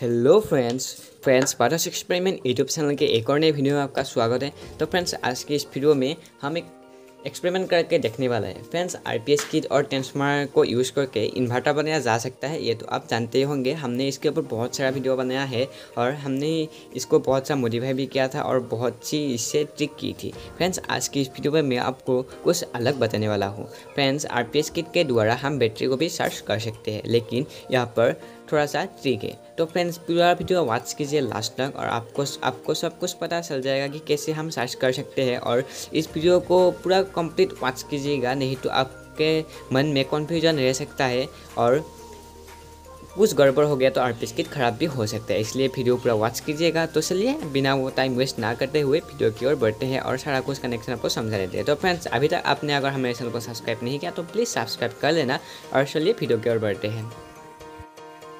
Hello friends friends पाटस experiment YouTube channel के एक और नए वीडियो में आपका स्वागत है। तो फ्रेंड्स आज की इस वीडियो में हम एक एक्सपेरिमेंट करके देखने वाला है। फ्रेंड्स आरपीएस किट और ट्रांसफार्मर को यूज़ करके इन्वर्टर बनाया जा सकता है, ये तो आप जानते ही होंगे। हमने इसके ऊपर बहुत सारा वीडियो बनाया है और हमने इसको बहुत सा मोडिफाई भी किया था और बहुत सी इससे ट्रिक की थी। फ्रेंड्स आज की इस वीडियो में मैं आपको कुछ अलग बताने वाला हूँ। फ्रेंड्स आरपीएस किट के द्वारा हम बैटरी को भी सर्च कर सकते हैं, लेकिन यहाँ पर थोड़ा सा ट्रिक है। तो फ्रेंड्स पूरा वीडियो वॉच कीजिए लास्ट तक और आपको आपको सब कुछ पता चल जाएगा कि कैसे हम सर्च कर सकते हैं और इस वीडियो को पूरा कंप्लीट वॉच कीजिएगा, नहीं तो आपके मन में कन्फ्यूज़न रह सकता है और कुछ गड़बड़ हो गया तो आर किट खराब भी हो सकता है। इसलिए वीडियो पूरा वॉच कीजिएगा। तो चलिए, बिना वो टाइम वेस्ट ना करते हुए वीडियो की ओर बढ़ते हैं और सारा कुछ कनेक्शन आपको समझा देते हैं। तो फ्रेंड्स अभी तक आपने अगर हमारे चैनल को सब्सक्राइब नहीं किया तो प्लीज़ सब्सक्राइब कर लेना और चलिए वीडियो की ओर बढ़ते हैं।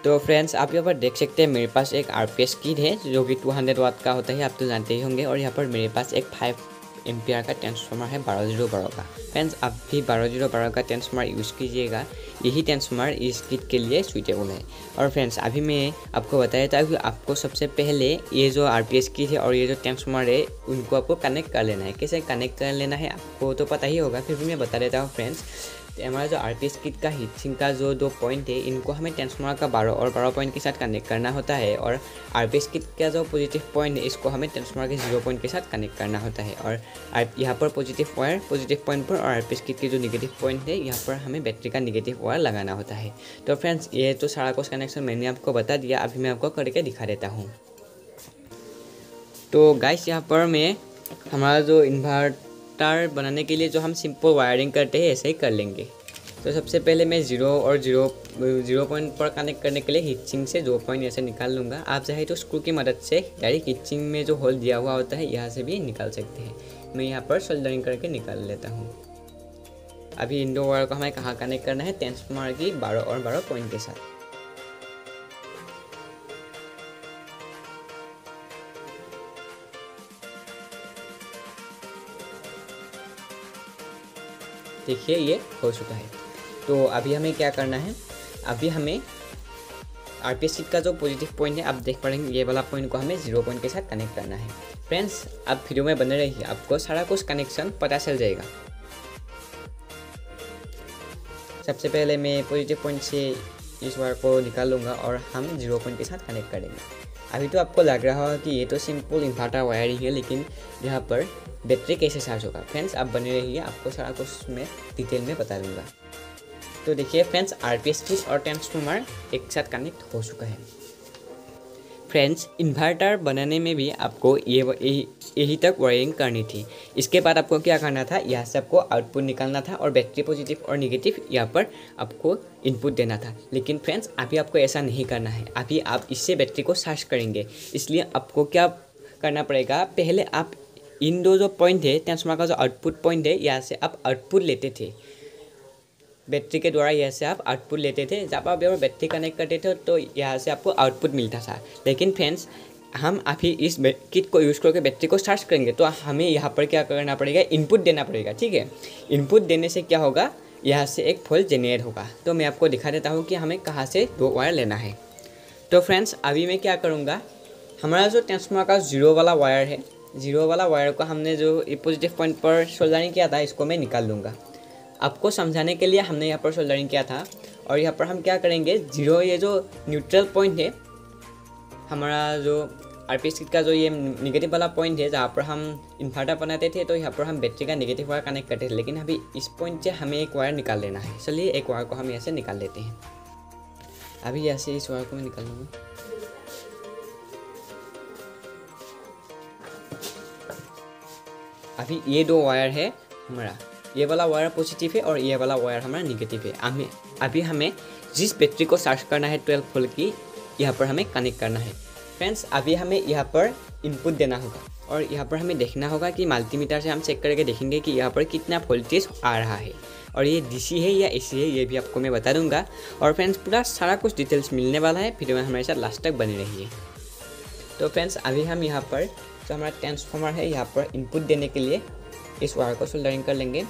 तो फ्रेंड्स आप यहाँ पर देख सकते हैं मेरे पास एक आर पी किट है, जो कि 200 वाट का होता है, आप तो जानते ही होंगे। और यहाँ पर मेरे पास एक फाइव एम का ट्रांसफार्मर है, बारह ज़ीरो बारह का। फ्रेंड्स आप भी बारह ज़ीरो बारह का ट्रांसफार्मर यूज़ कीजिएगा। यही ट्रांसफार्मर इस किट के लिए सुइटेबल है। और फ्रेंड्स अभी मैं आपको बताया था कि आपको सबसे पहले ये जो आर पी किट है और ये जो ट्रांसफार्मर है, उनको आपको कनेक्ट कर लेना है। कैसे कनेक्ट कर लेना है, आपको तो पता ही होगा, फिर भी मैं बता देता हूँ फ्रेंड्स हमारा जो आर पी किट का हीट का जो दो पॉइंट है इनको हमें ट्रांसफार्मर का बारह और बारह पॉइंट के साथ कनेक्ट करना होता है और आर पी किट का जो पॉजिटिव पॉइंट है इसको हमें ट्रांसफार्मर के ज़ीरो पॉइंट के साथ कनेक्ट करना होता है और यहाँ पर पॉजिटिव वायर पॉजिटिव पॉइंट पर और आर पी किट की जो निगेटिव पॉइंट है यहाँ पर हमें बैटरी का निगेटिव वायर लगाना होता है तो फ्रेंड्स ये तो सारा कुछ कनेक्शन मैंने आपको बता दिया अभी मैं आपको करके दिखा देता हूँ तो गाइस यहाँ पर मैं हमारा जो इन्वर्टर बनाने के लिए जो हम सिंपल वायरिंग करते हैं, ऐसे ही कर लेंगे। तो सबसे पहले मैं ज़ीरो और ज़ीरो ज़ीरो पॉइंट पर कनेक्ट करने के लिए हिचिंग से दो पॉइंट ऐसे निकाल लूँगा। आप चाहे तो स्क्रू की मदद से डायरेक्ट हिचिंग में जो होल दिया हुआ होता है, यहाँ से भी निकाल सकते हैं। मैं यहाँ पर सोल्डरिंग करके निकाल लेता हूँ। अभी इंडो वायर को हमें कहाँ कनेक्ट करना है? ट्रांसफार्मर की बारह और बारह पॉइंट के साथ। देखिए, ये हो चुका है। तो अभी हमें क्या करना है? अभी हमें आर का जो पॉजिटिव पॉइंट है, आप देख पाएँगे ये वाला पॉइंट को हमें ज़ीरो पॉइंट के साथ कनेक्ट करना है। फ्रेंड्स आप वीडियो में बने रहिए, आपको सारा कुछ कनेक्शन पता चल जाएगा। सबसे पहले मैं पॉजिटिव पॉइंट से इस वायर को निकाल लूँगा और हम ज़ीरो पॉइंट के साथ कनेक्ट करेंगे। अभी तो आपको लग रहा होगा कि ये तो सिंपल इन्वर्टर वायर ही है, लेकिन यहाँ पर बैटरी कैसे चार्ज होगा? फ्रेंड्स आप बने रहिए, आपको सारा कुछ मैं डिटेल में बता दूँगा। तो देखिए फ्रेंड्स आर पी और ट्रांसफॉर्मर एक साथ कनेक्ट हो चुका है। फ्रेंड्स इन्वर्टर बनाने में भी आपको ये यही तक वायरिंग करनी थी। इसके बाद आपको क्या करना था? यहाँ से आपको आउटपुट निकालना था और बैटरी पॉजिटिव और निगेटिव यहाँ पर आपको इनपुट देना था। लेकिन फ्रेंड्स अभी आपको ऐसा नहीं करना है। अभी आप इससे बैटरी को चार्ज करेंगे। इसलिए आपको क्या करना पड़ेगा? पहले आप इन दो जो पॉइंट है ट्रांसफार्मर का जो आउटपुट पॉइंट है, यहाँ से आप आउटपुट लेते थे। बैटरी के द्वारा यहाँ से आप आउटपुट लेते थे। जब आप बैटरी कनेक्ट करते थे तो यहाँ से आपको आउटपुट मिलता था। लेकिन फ्रेंड्स, हम अभी इस किट को यूज़ करके बैटरी को चार्ज करेंगे तो हमें यहाँ पर क्या करना पड़ेगा? इनपुट देना पड़ेगा, ठीक है? इनपुट देने से क्या होगा? यहाँ से एक फॉल जेनरेट होगा। तो मैं आपको दिखा देता हूँ कि हमें कहाँ से दो वायर लेना है। तो फ्रेंड्स, अभी मैं क्या करूँगा? हमारा जो ट्रांसफार्मर का ज़ीरो वाला वायर है, ज़ीरो वाला वायर को हमने जो पॉजिटिव पॉइंट पर सोल्डरिंग किया था, इसको मैं निकाल लूँगा आपको समझाने के लिए हमने यहाँ पर सोल्डरिंग किया था। और यहाँ पर हम क्या करेंगे? ज़ीरो ये जो न्यूट्रल पॉइंट है, हमारा जो आर पी का जो ये निगेटिव वाला पॉइंट है, जहाँ पर हम इन्वर्टर बनाते थे तो यहाँ पर हम बैटरी का निगेटिव वायर कनेक्ट करते थे। लेकिन अभी इस पॉइंट से हमें एक वायर निकाल लेना है। चलिए, एक वायर को हम यहाँ से निकाल लेते हैं। अभी यहाँ से इस वायर को मैं निकाल लूँगा। अभी ये दो वायर है हमारा। ये वाला वायर पॉजिटिव है और ये वाला वायर हमारा निगेटिव है। हमें, अभी हमें जिस बैटरी को चार्ज करना है ट्वेल्व वोल्ट की, यहाँ पर हमें कनेक्ट करना है। फ्रेंड्स अभी हमें यहाँ पर इनपुट देना होगा और यहाँ पर हमें देखना होगा कि मल्टीमीटर से हम चेक करके देखेंगे कि यहाँ पर कितना वोल्टेज आ रहा है। और ये डीसी है या एसी है, ये भी आपको मैं बता दूँगा। और फ्रेंड्स पूरा सारा कुछ डिटेल्स मिलने वाला है, फिर हमारे साथ लास्ट तक बने रहिए। तो फ्रेंड्स अभी हम यहाँ पर, जो हमारा ट्रांसफॉर्मर है, यहाँ पर इनपुट देने के लिए इस वायर को सोल्डरिंग कर लेंगे।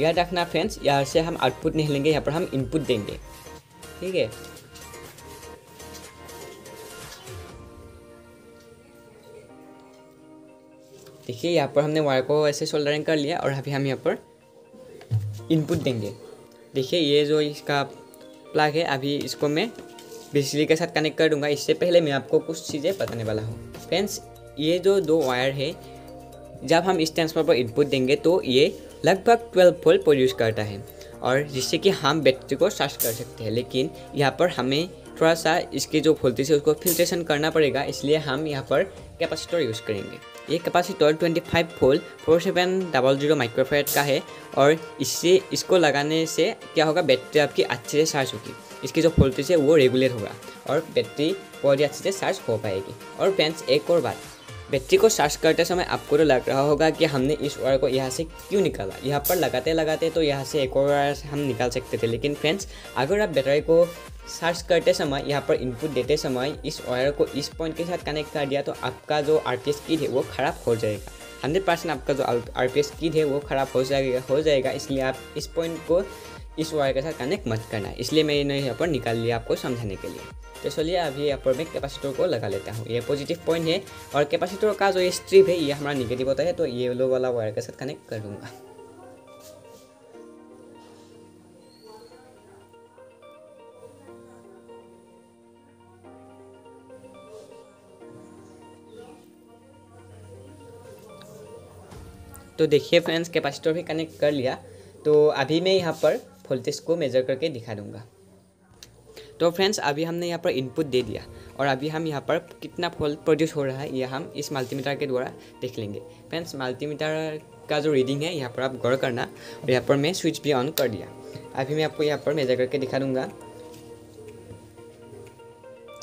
याद रखना फ्रेंड्स यहाँ से हम आउटपुट नहीं लेंगे यहाँ पर हम इनपुट देंगे। ठीक है? देखिए, यहाँ पर हमने वायर को ऐसे सोल्डरिंग कर लिया और अभी हम यहाँ पर इनपुट देंगे। देखिए, ये जो इसका प्लग है, अभी इसको मैं बिजली के साथ कनेक्ट कर दूँगा। इससे पहले मैं आपको कुछ चीज़ें बताने वाला हूँ। फ्रेंड्स ये जो दो वायर है, जब हम इस ट्रांसफार्मर पर इनपुट देंगे तो ये लगभग ट्वेल्व वोल्ट प्रोड्यूस करता है और जिससे कि हम बैटरी को चार्ज कर सकते हैं। लेकिन यहाँ पर हमें थोड़ा सा इसके जो वोल्टेज है उसको फिल्ट्रेशन करना पड़ेगा, इसलिए हम यहाँ पर कैपेसिटर यूज़ करेंगे। ये कैपेसिटर 25 फाइव फोल four seven double zero microfarad का है और इससे, इसको लगाने से क्या होगा? बैटरी आपकी अच्छे से चार्ज होगी। इसकी जो वोल्टेज है वो रेगुलेट होगा और बैटरी बहुत ही अच्छे से चार्ज हो पाएगी। और फ्रेंड्स एक और बात। बैटरी को चार्ज करते समय आपको तो लग रहा होगा कि हमने इस वायर को यहाँ से क्यों निकाला? यहाँ पर लगाते लगाते तो यहाँ से एक और वायर हम निकाल सकते थे, लेकिन फ्रेंड्स अगर आप बैटरी को चार्ज करते समय, यहाँ पर इनपुट देते समय इस वायर को इस पॉइंट के साथ कनेक्ट कर दिया तो आपका जो आर कीड है वो ख़राब हो जाएगा। हंड्रेड परसेंट आपका जो आर पी एस कीड है वो ख़राब हो जाएगा हो जाएगा, इसलिए आप इस पॉइंट को इस वायर के साथ कनेक्ट मत करना। है इसलिए मैंने यहाँ पर निकाल लिया आपको समझाने के लिए। तो चलिए अभी यहाँ पर मैं कैपेसिटर को लगा लेता हूँ। ये पॉजिटिव पॉइंट है और कैपेसिटर का जो ये स्ट्रिप है, ये हमारा निगेटिव होता है तो ये लो वाला वायर के साथ कनेक्ट कर दूँगा। तो देखिए फ्रेंड्स कैपेसिटर भी कनेक्ट कर लिया। तो अभी मैं यहाँ पर वोल्टेज को मेज़र करके दिखा दूँगा। तो फ्रेंड्स अभी हमने यहाँ पर इनपुट दे दिया और अभी हम यहाँ पर कितना फॉल प्रोड्यूस हो रहा है यह हम इस मल्टीमीटर के द्वारा देख लेंगे। फ्रेंड्स मल्टीमीटर का जो रीडिंग है, यहाँ पर आप गौर करना और यहाँ पर मैं स्विच भी ऑन कर दिया। अभी मैं आपको यहाँ पर मेजर करके दिखा दूँगा।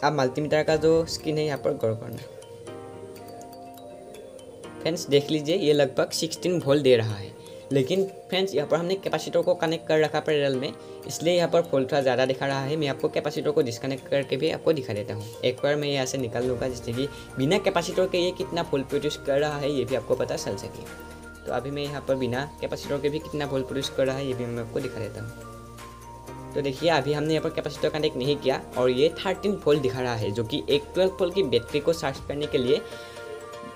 आप मल्टीमीटर का जो स्क्रीन है, यहाँ पर गौर करना। फ्रेंड्स देख लीजिए, ये लगभग 16 वोल्ट दे रहा है। लेकिन फ्रेंड्स, यहाँ पर हमने कैपेसिटर को कनेक्ट कर रखा पैरेलल में, इसलिए यहाँ पर फोल्ड थोड़ा ज़्यादा दिखा रहा है। मैं आपको कैपेसिटर को डिस्कनेक्ट करके भी आपको दिखा देता हूँ। एक बार मैं यहाँ से निकाल लूँगा, जिससे कि बिना कैपेसिटर के ये कितना फुल प्रोड्यूस कर रहा है, ये भी आपको पता चल सके। तो अभी मैं यहाँ पर बिना कैपेसिटर के भी कितना फुल प्रोड्यूस कर रहा है, ये भी मैं आपको दिखा देता हूँ। तो देखिए, अभी हमने यहाँ पर कैपेसिटर कनेक्ट नहीं किया, और ये थर्टीन फोल्ट दिखा रहा है, जो कि एक ट्वेल्व फोल्ट की बैटरी को चार्ज करने के लिए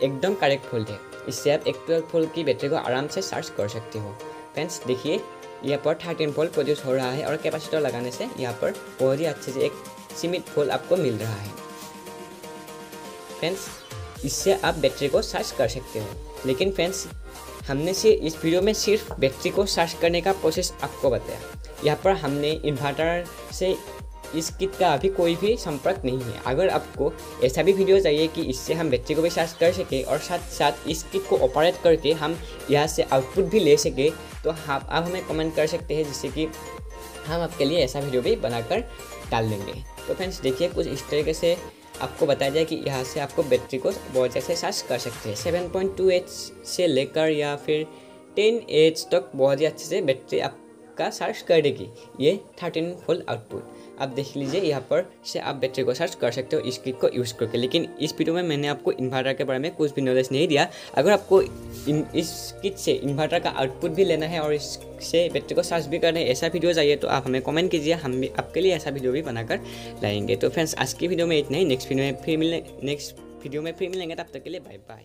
एकदम करेक्ट फोल्ट है। इससे आप एक ट्वेल्व वोल्ट की बैटरी को आराम से चार्ज कर सकते हो। फ्रेंड्स देखिए, यहाँ पर थर्टीन वोल्ट प्रोड्यूस हो रहा है और कैपेसिटर लगाने से यहाँ पर बहुत ही अच्छे से एक सीमित फोल आपको मिल रहा है। फ्रेंड्स इससे आप बैटरी को चार्ज कर सकते हो। लेकिन फ्रेंड्स हमने से इस वीडियो में सिर्फ़ बैटरी को चार्ज करने का प्रोसेस आपको बताया। यहाँ पर हमने इन्वर्टर से इस किट का अभी कोई भी संपर्क नहीं है। अगर आपको ऐसा भी वीडियो चाहिए कि इससे हम बैटरी को भी चार्ज कर सके और साथ साथ इस किट को ऑपरेट करके हम यहाँ से आउटपुट भी ले सके तो आप आप हमें कमेंट कर सकते हैं जिससे कि हम आपके लिए ऐसा वीडियो भी बनाकर डाल देंगे। तो फ्रेंड्स देखिए, कुछ इस तरीके से आपको बताया जाए कि यहाँ से आपको बैटरी को बहुत अच्छे चार्ज कर सकते हैं। सेवन पॉइंट टू एच से लेकर या फिर टेन एच तक बहुत ही अच्छे से बैटरी आपका चार्ज कर देगी ये थर्टीन फुल आउटपुट आप देख लीजिए यहाँ पर से आप बैटरी को सर्च कर सकते हो इस किट को यूज़ करके। लेकिन इस वीडियो में मैंने आपको इन्वर्टर के बारे में कुछ भी नॉलेज नहीं दिया। अगर आपको इन, इस किट से इन्वर्टर का आउटपुट भी लेना है और इससे बैटरी को चार्ज भी करना है, ऐसा वीडियो चाहिए तो आप हमें कमेंट कीजिए। हम भी, आपके लिए ऐसा वीडियो भी बनाकर लाएँगे। तो फ्रेंड्स आज की वीडियो में इतना ही। नेक्स्ट वीडियो में फिर मिलने नेक्स्ट वीडियो में फिर मिलेंगे। तब तक के लिए बाय बाय